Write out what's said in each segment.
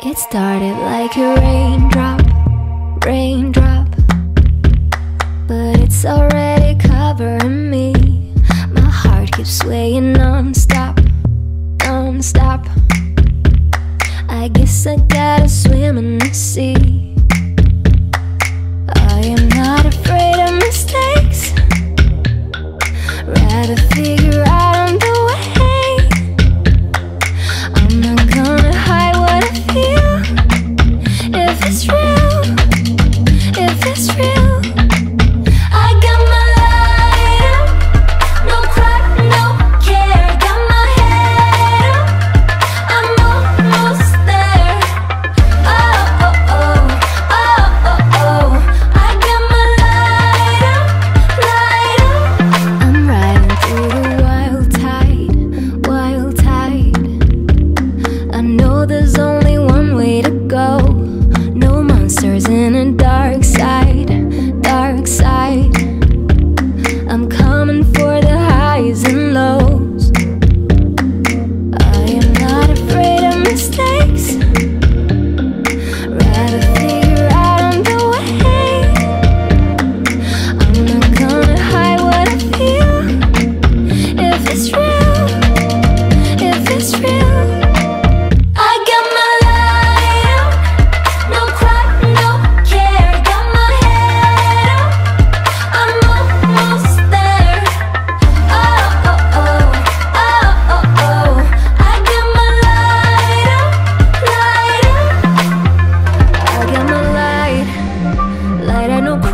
It started like a raindrop, raindrop. But it's already covering me. My heart keeps swaying non-stop, non-stop. I guess I gotta swim in the sea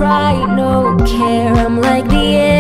pride, no care. I'm like the air.